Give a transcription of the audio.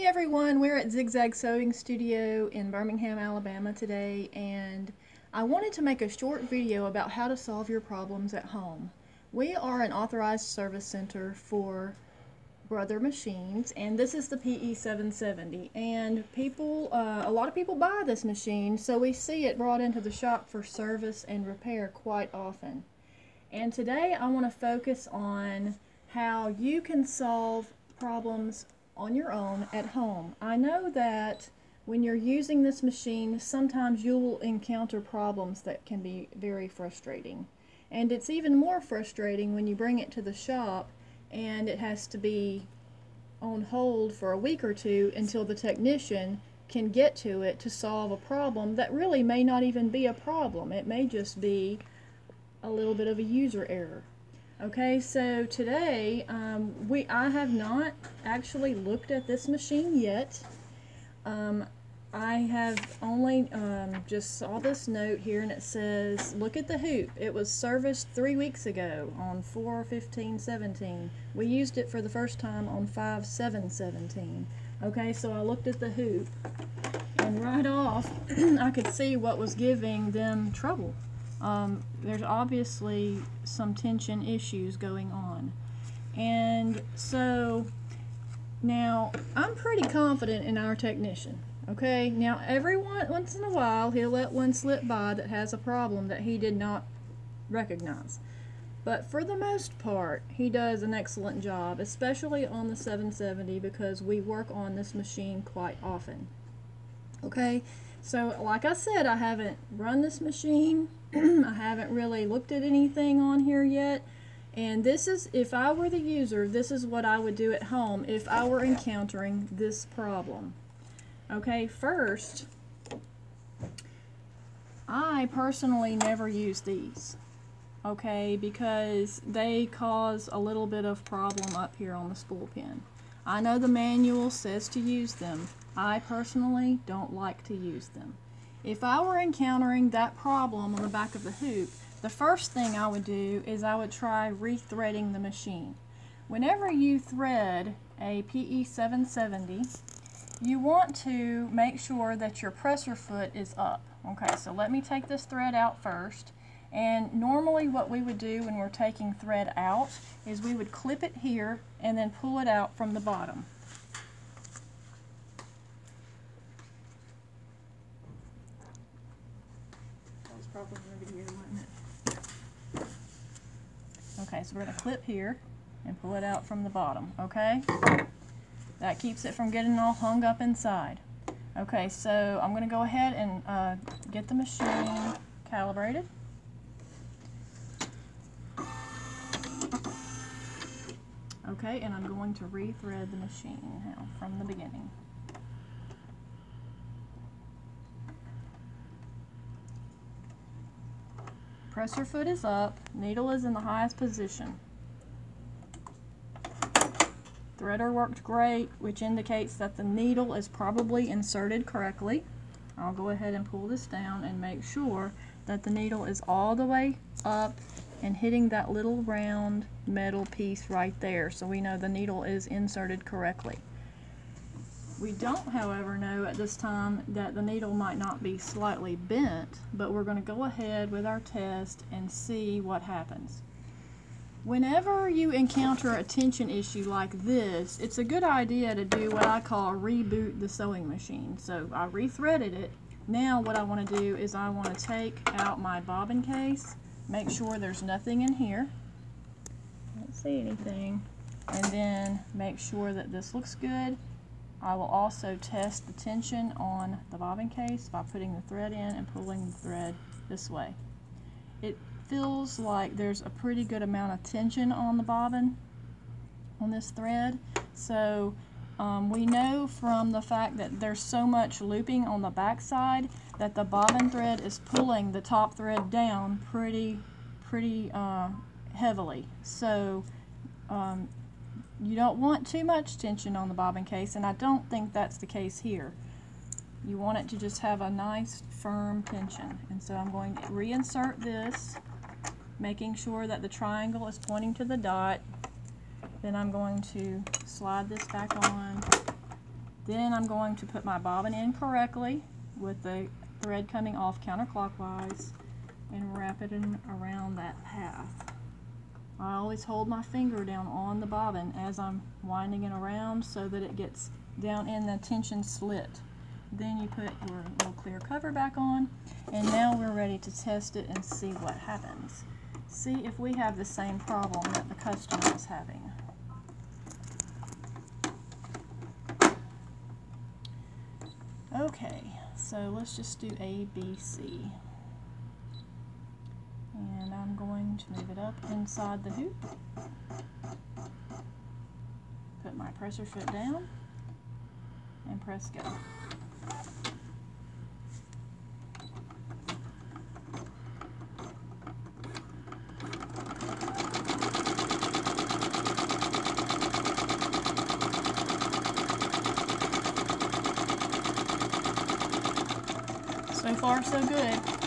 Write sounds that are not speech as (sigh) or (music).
Hey everyone, we're at Zigzag Sewing Studio in Birmingham, Alabama today and I wanted to make a short video about how to solve your problems at home. We are an authorized service center for Brother Machines and this is the PE770 and people, uh, a lot of people buy this machine so we see it brought into the shop for service and repair quite often. And today I want to focus on how you can solve problems on your own at home. I know that when you're using this machine, sometimes you'll encounter problems that can be very frustrating. And it's even more frustrating when you bring it to the shop and it has to be on hold for a week or two until the technician can get to it to solve a problem that really may not even be a problem. It may just be a little bit of a user error. Okay, so today um, we I have not actually looked at this machine yet. Um, I have only um, just saw this note here and it says, look at the hoop. It was serviced three weeks ago on 4 15 17. We used it for the first time on 5 7 17. Okay, so I looked at the hoop and right off (clears throat) I could see what was giving them trouble um, there's obviously some tension issues going on. And so now I'm pretty confident in our technician. Okay, now every once in a while he'll let one slip by that has a problem that he did not recognize. But for the most part, he does an excellent job, especially on the 770 because we work on this machine quite often. Okay, so like I said, I haven't run this machine (clears throat) I haven't really looked at anything on here yet. And this is, if I were the user, this is what I would do at home if I were encountering this problem. Okay, first, I personally never use these. Okay, because they cause a little bit of problem up here on the spool pin. I know the manual says to use them. I personally don't like to use them. If I were encountering that problem on the back of the hoop, the first thing I would do is I would try rethreading the machine. Whenever you thread a PE770, you want to make sure that your presser foot is up. Okay, so let me take this thread out first. And normally what we would do when we're taking thread out is we would clip it here and then pull it out from the bottom. Okay, so we're going to clip here and pull it out from the bottom, okay? That keeps it from getting all hung up inside. Okay, so I'm going to go ahead and uh, get the machine calibrated. Okay, and I'm going to rethread the machine now from the beginning. Presser foot is up, needle is in the highest position. Threader worked great, which indicates that the needle is probably inserted correctly. I'll go ahead and pull this down and make sure that the needle is all the way up and hitting that little round metal piece right there so we know the needle is inserted correctly. We don't, however, know at this time that the needle might not be slightly bent, but we're going to go ahead with our test and see what happens. Whenever you encounter a tension issue like this, it's a good idea to do what I call reboot the sewing machine. So I rethreaded it. Now what I want to do is I want to take out my bobbin case, make sure there's nothing in here. Don't see anything. And then make sure that this looks good I will also test the tension on the bobbin case by putting the thread in and pulling the thread this way. It feels like there's a pretty good amount of tension on the bobbin on this thread so um, we know from the fact that there's so much looping on the back side that the bobbin thread is pulling the top thread down pretty pretty uh, heavily so um, you don't want too much tension on the bobbin case, and I don't think that's the case here. You want it to just have a nice firm tension. And so I'm going to reinsert this, making sure that the triangle is pointing to the dot. Then I'm going to slide this back on Then I'm going to put my bobbin in correctly with the thread coming off counterclockwise and wrap it in around that path. I always hold my finger down on the bobbin as I'm winding it around so that it gets down in the tension slit. Then you put your little clear cover back on and now we're ready to test it and see what happens. See if we have the same problem that the customer is having. Okay, so let's just do A, B, C. And I'm going to move it up inside the hoop. Put my presser foot down and press go. So far, so good.